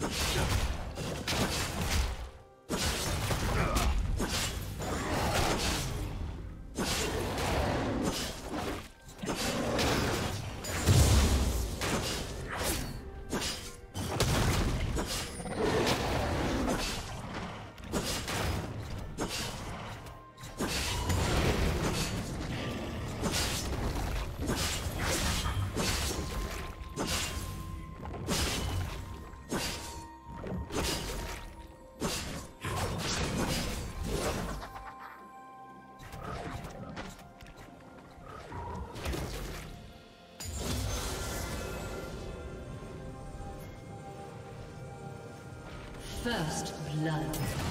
you First blood.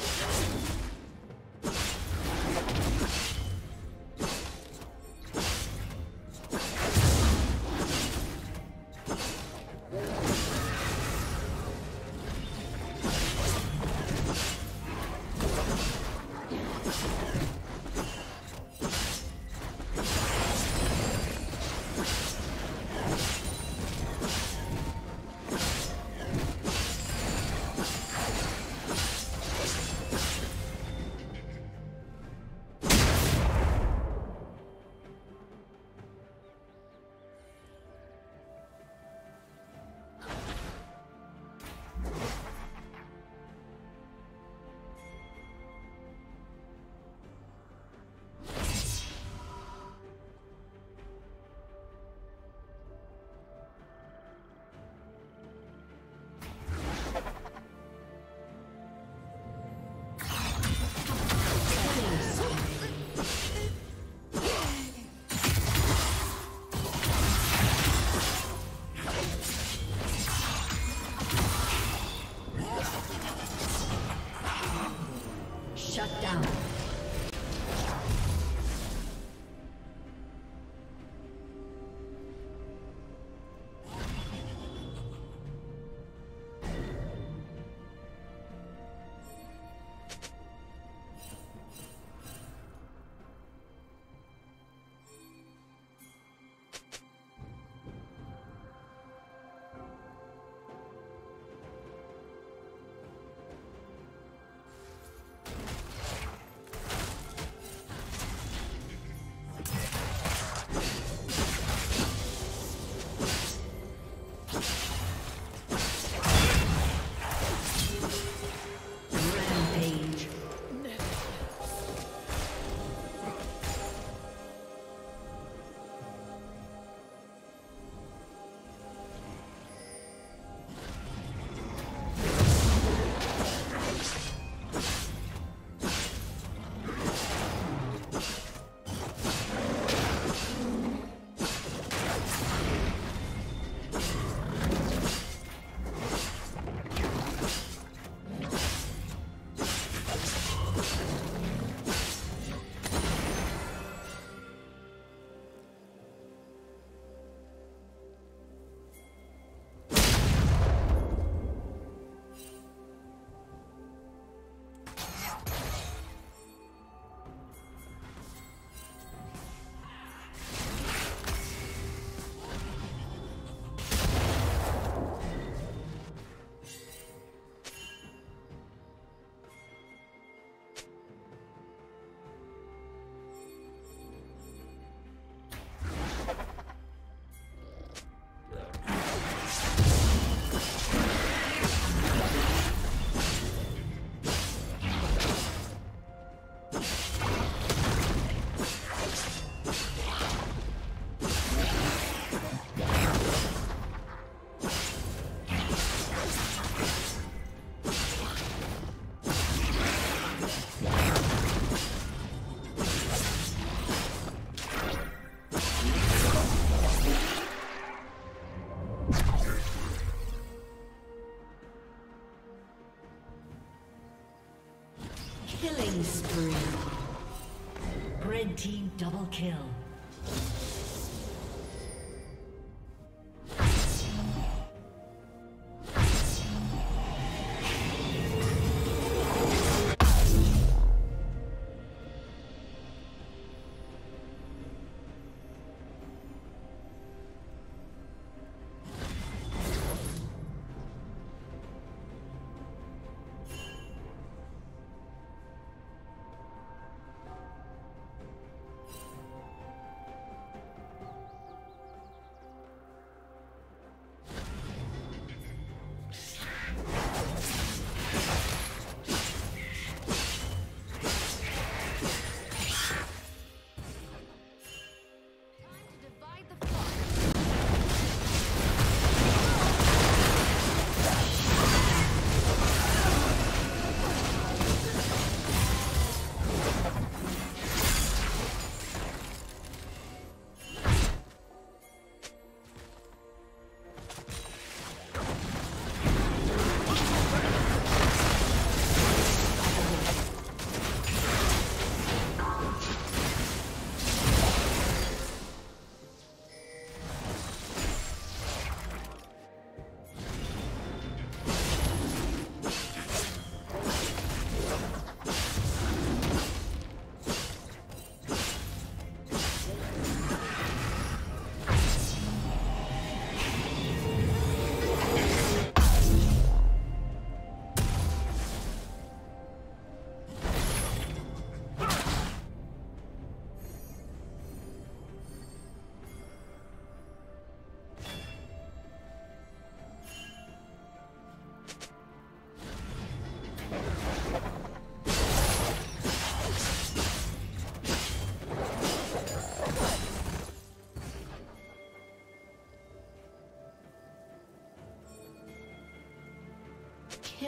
Yeah.